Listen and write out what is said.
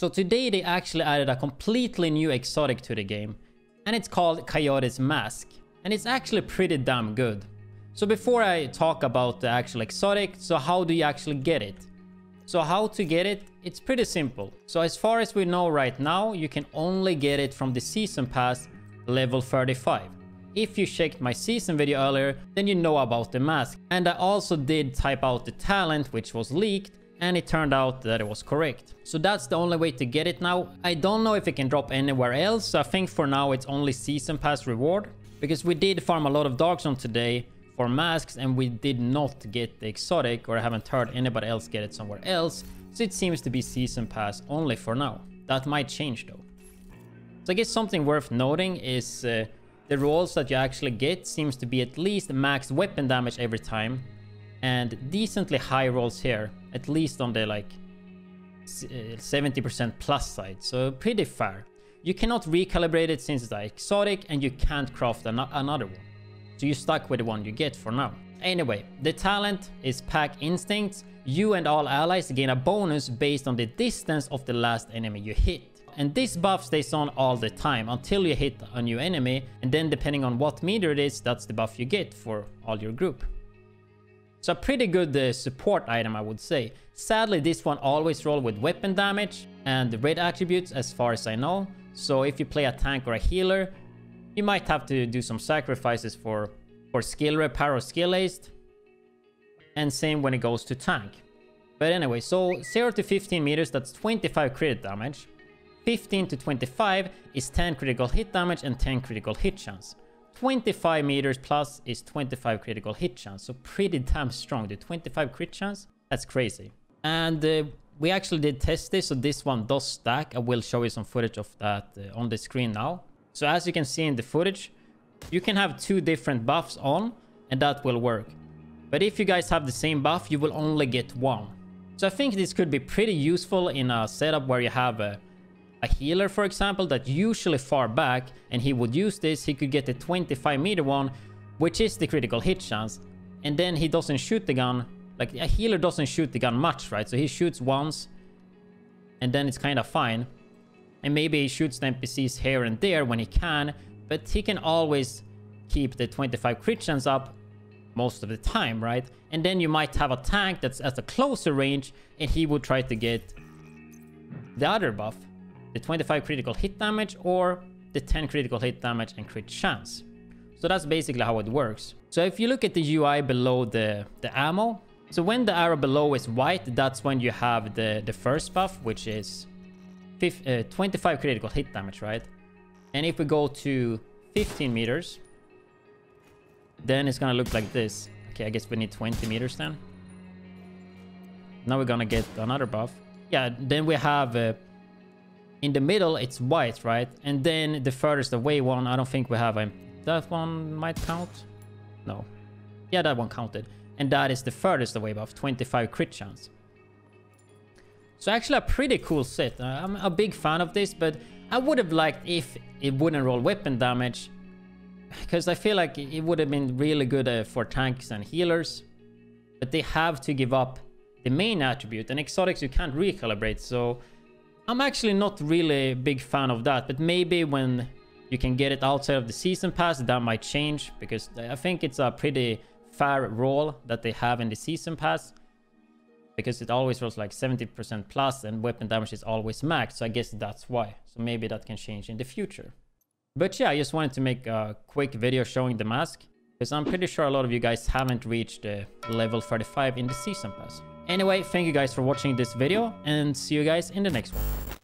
So today they actually added a completely new exotic to the game. And it's called Coyote's Mask. And it's actually pretty damn good. So before I talk about the actual exotic, so how do you actually get it? So how to get it? It's pretty simple. So as far as we know right now, you can only get it from the season pass level 35. If you checked my season video earlier, then you know about the mask. And I also did type out the talent which was leaked and it turned out that it was correct. So that's the only way to get it now. I don't know if it can drop anywhere else, so I think for now it's only season pass reward. Because we did farm a lot of dogs on today for masks and we did not get the exotic or I haven't heard anybody else get it somewhere else. So it seems to be season pass only for now. That might change though. So I guess something worth noting is uh, the rolls that you actually get seems to be at least max weapon damage every time. And decently high rolls here, at least on the like 70% uh, plus side. So pretty fair. You cannot recalibrate it since it's exotic and you can't craft an another one. So you're stuck with the one you get for now. Anyway, the talent is Pack Instincts. You and all allies gain a bonus based on the distance of the last enemy you hit. And this buff stays on all the time until you hit a new enemy. And then depending on what meter it is, that's the buff you get for all your group. So a pretty good uh, support item, I would say. Sadly, this one always roll with weapon damage and the red attributes as far as I know. So if you play a tank or a healer, you might have to do some sacrifices for, for skill repair or skill haste. And same when it goes to tank. But anyway, so 0 to 15 meters, that's 25 crit damage. 15 to 25 is 10 critical hit damage and 10 critical hit chance. 25 meters plus is 25 critical hit chance. So pretty damn strong. The 25 crit chance, that's crazy. And uh, we actually did test this, so this one does stack. I will show you some footage of that uh, on the screen now. So as you can see in the footage, you can have two different buffs on, and that will work. But if you guys have the same buff, you will only get one. So I think this could be pretty useful in a setup where you have a a healer, for example, that usually far back, and he would use this, he could get a 25 meter one, which is the critical hit chance. And then he doesn't shoot the gun. Like, a healer doesn't shoot the gun much, right? So he shoots once, and then it's kind of fine. And maybe he shoots the NPCs here and there when he can, but he can always keep the 25 crit chance up most of the time, right? And then you might have a tank that's at a closer range, and he would try to get the other buff the 25 critical hit damage or the 10 critical hit damage and crit chance. So that's basically how it works. So if you look at the UI below the, the ammo, so when the arrow below is white, that's when you have the, the first buff, which is 50, uh, 25 critical hit damage, right? And if we go to 15 meters, then it's gonna look like this. Okay, I guess we need 20 meters then. Now we're gonna get another buff. Yeah, then we have uh, in the middle, it's white, right? And then the furthest away one, I don't think we have a... That one might count? No. Yeah, that one counted. And that is the furthest away buff, 25 crit chance. So actually a pretty cool set. Uh, I'm a big fan of this, but I would have liked if it wouldn't roll weapon damage. Because I feel like it would have been really good uh, for tanks and healers. But they have to give up the main attribute. And exotics you can't recalibrate, so I'm actually not really a big fan of that, but maybe when you can get it outside of the season pass, that might change because I think it's a pretty fair roll that they have in the season pass because it always rolls like 70% plus and weapon damage is always maxed. So I guess that's why. So maybe that can change in the future. But yeah, I just wanted to make a quick video showing the mask because I'm pretty sure a lot of you guys haven't reached the level 35 in the season pass. Anyway, thank you guys for watching this video and see you guys in the next one.